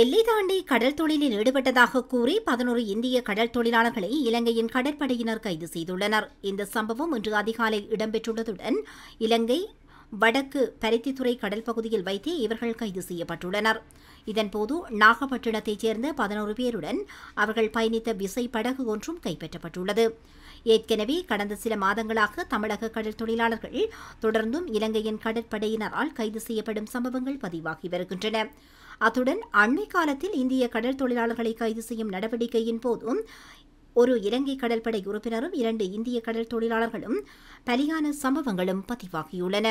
எல்லை தாண்டி கடல் தொழிலில் ஈடுபட்டதாக கூறி பதினோரு இந்திய கடல் தொழிலாளர்களை இலங்கையின் கடற்படையினர் கைது செய்துள்ளனர். இந்த சம்பவம் இன்று அதிகாலை இடம்பெற்றுள்ளதுடன் இலங்கை வடக்கு பருத்தித்துறை கடல் பகுதியில் வைத்தே இவர்கள் கைது செய்யப்பட்டுள்ளனர். இதன்போது நாகப்பட்டினத்தைச் சேர்ந்த பதினோரு பேருடன் அவர்கள் பயணித்த விசை படகு ஒன்றும் கைப்பற்றப்பட்டுள்ளது. ஏற்கனவே கடந்த சில மாதங்களாக தமிழக கடல் தொழிலாளர்கள் தொடர்ந்தும் இலங்கையின் கடற்படையினரால் கைது செய்யப்படும் சம்பவங்கள் பதிவாகி வருகின்றன. அத்துடன் அண்மை காலத்தில் இந்திய கடல் தொழிலாளர்களை கைது செய்யும் நடவடிக்கையின் போதும் ஒரு இலங்கை கடற்படை உறுப்பினரும் இரண்டு இந்திய கடல் தொழிலாளர்களும் பலியான சம்பவங்களும் பதிவாகியுள்ளன.